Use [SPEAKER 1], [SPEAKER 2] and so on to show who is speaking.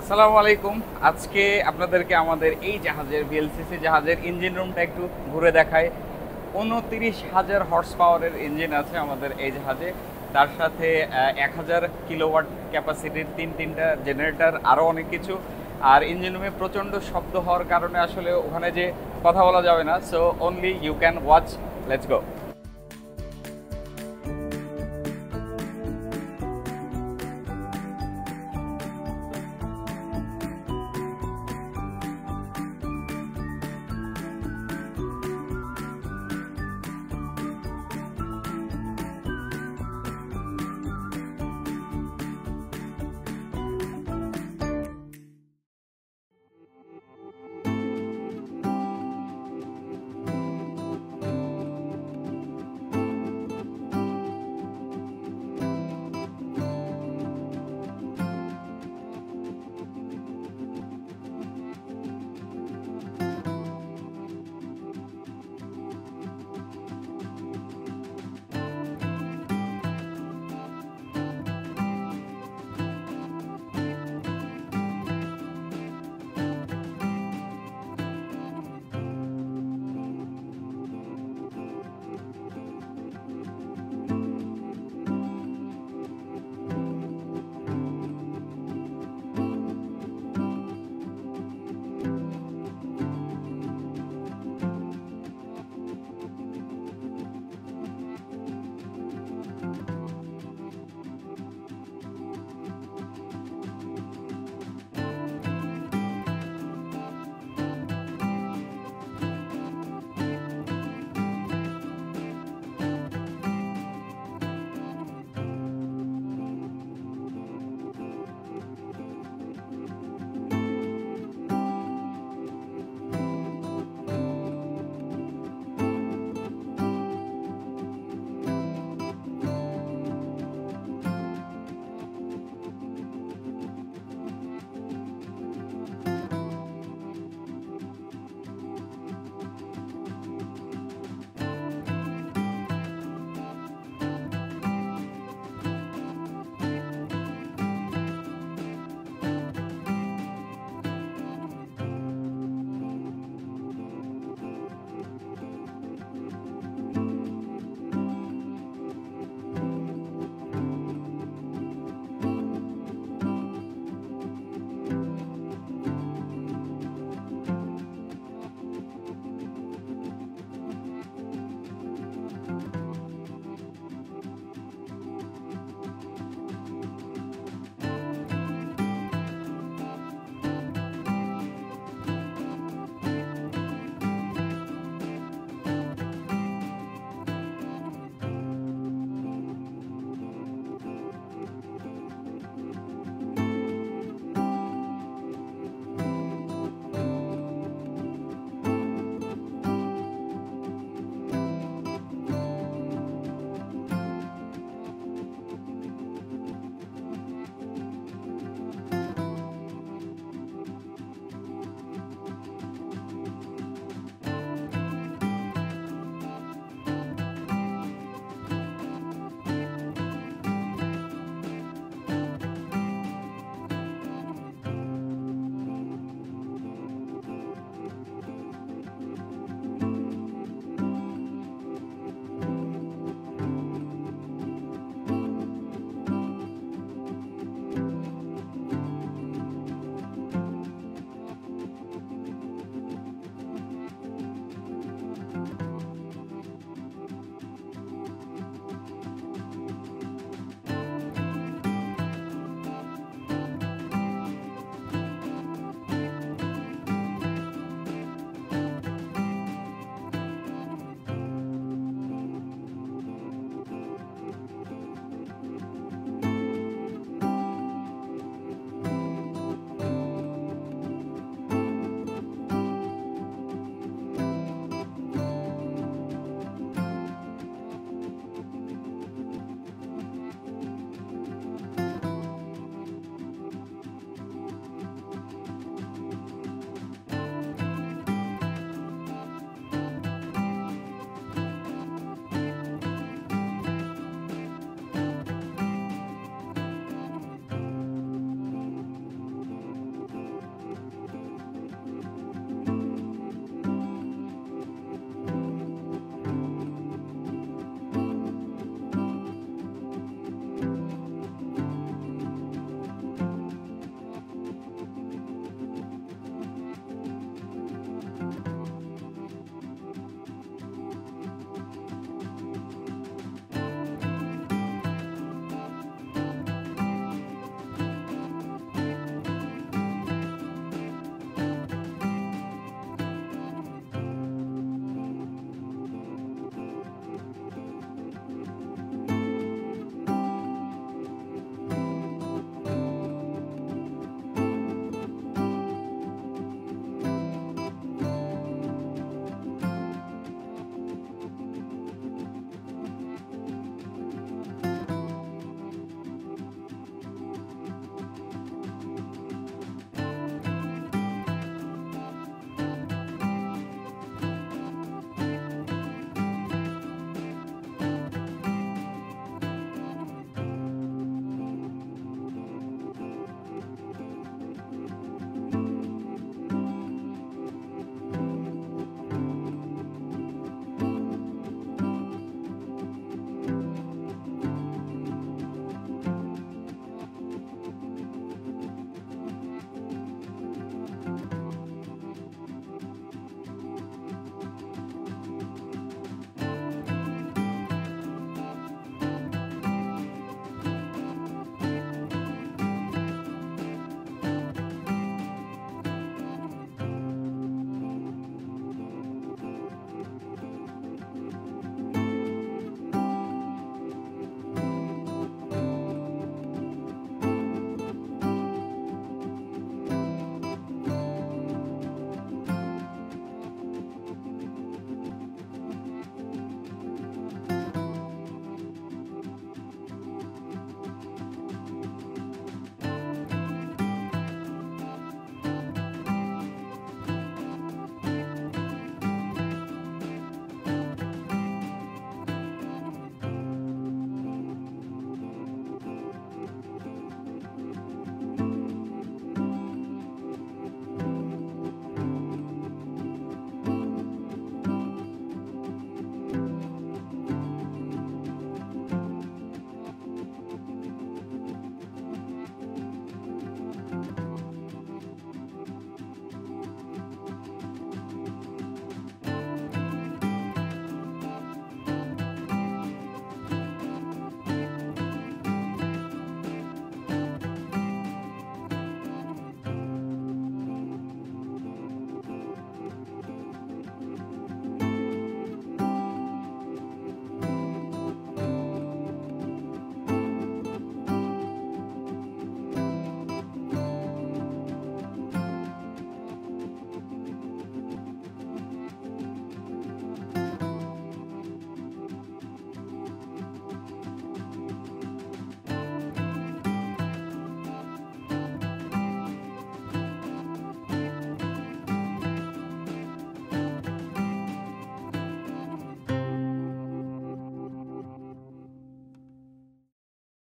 [SPEAKER 1] আসসালামু আলাইকুম। আজকে আপনাদেরকে আমাদের এই জাহাজের ভিএলসিসি জাহাজের ইঞ্জিন রুমটা একটু ঘুরে দেখায় উনতিরিশ হাজার হর্স পাওয়ারের ইঞ্জিন আছে আমাদের এই জাহাজে। তার সাথে এক হাজার কিলোওয়াট ক্যাপাসিটির তিন তিনটা জেনারেটর আরও অনেক কিছু। আর ইঞ্জিন রুমে প্রচণ্ড শব্দ হওয়ার কারণে আসলে ওখানে যে কথা বলা যাবে না। So only you can watch let's go